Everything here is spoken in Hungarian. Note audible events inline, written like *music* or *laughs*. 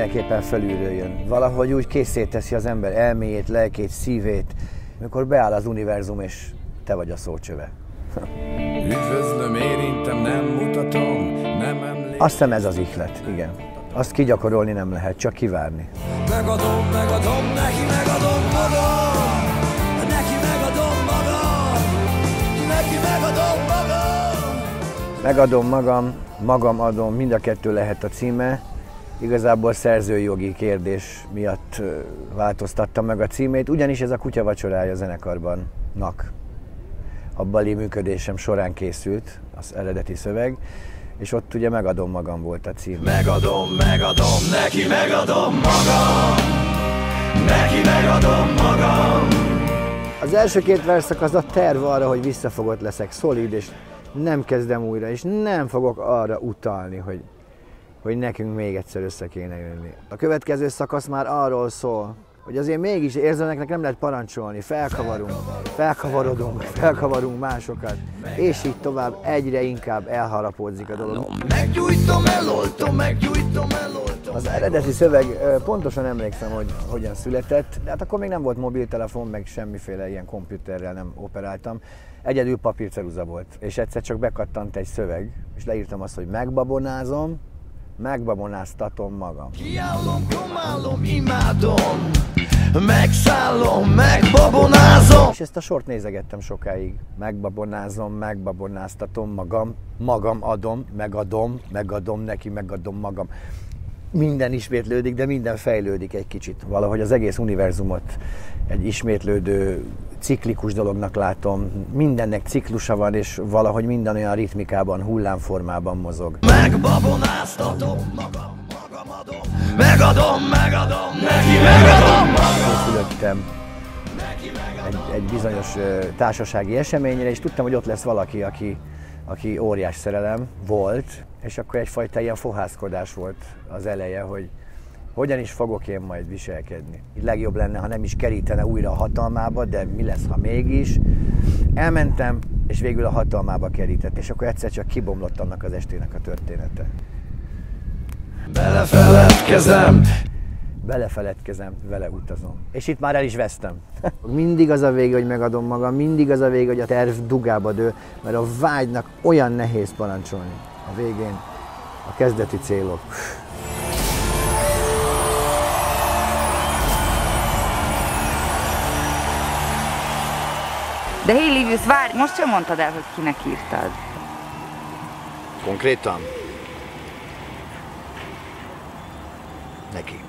mindenképpen felülről jön. Valahogy úgy készíteszi az ember elméjét, lelkét, szívét, amikor beáll az univerzum, és te vagy a szócsöve. Üdvözlöm, érintem, nem mutatom, nem emlékszem. Azt hiszem ez az ihlet, igen. Azt kigyakorolni nem lehet, csak kivárni. Megadom, megadom, neki megadom magam. Neki megadom magam. Neki megadom magam. Megadom magam, magam adom, mind a kettő lehet a címe. Igazából szerzőjogi kérdés miatt ö, változtattam meg a címét, ugyanis ez a kutya vacsorája zenekarban nak. A bali működésem során készült az eredeti szöveg, és ott ugye megadom magam volt a cím. Megadom, megadom, neki megadom magam. Neki megadom magam. Az első két verszak az a terv arra, hogy visszafogott leszek, szolid, és nem kezdem újra, és nem fogok arra utalni, hogy, hogy nekünk még egyszer össze kéne jönni. A következő szakasz már arról szól, hogy azért mégis érzelmeknek nem lehet parancsolni, felkavarunk, felkavarodunk, felkavarunk másokat, és így tovább egyre inkább elharapódzik a dolog. Meggyújtom, eloltom, meggyújtom, eloltom. Az eredeti szöveg pontosan emlékszem, hogy hogyan született, de hát akkor még nem volt mobiltelefon, meg semmiféle ilyen komputerrel nem operáltam. Egyedül papírceruza volt, és egyszer csak bekattant egy szöveg, és leírtam azt, hogy megbabonázom, megbabonáztatom magam. Kiállom, komálom, imádom. Megszállom, megbabonázom. És ezt a sort nézegettem sokáig. Megbabonázom, megbabonáztatom magam, magam adom, megadom, megadom neki, megadom magam. Minden ismétlődik, de minden fejlődik egy kicsit. Valahogy az egész univerzumot egy ismétlődő, ciklikus dolognak látom. Mindennek ciklusa van, és valahogy minden olyan ritmikában, hullámformában mozog. Megbabonáztatom magam, magam adom. Megadom, megadom, neki megadom magam. Egy, egy bizonyos társasági eseményre, és tudtam, hogy ott lesz valaki, aki, aki óriás szerelem volt, és akkor egyfajta ilyen fohászkodás volt az eleje, hogy hogyan is fogok én majd viselkedni. Legjobb lenne, ha nem is kerítene újra a hatalmába, de mi lesz, ha mégis. Elmentem, és végül a hatalmába kerített, és akkor egyszer csak kibomlott annak az estének a története. Belefeledkezem, belefeledkezem, vele utazom. És itt már el is vesztem. *laughs* mindig az a vége, hogy megadom magam, mindig az a vége, hogy a terv dugába dől, mert a vágynak olyan nehéz parancsolni. A végén a kezdeti célok. De hey, Livius, várj, most sem mondtad el, hogy kinek írtad. Konkrétan? Neki.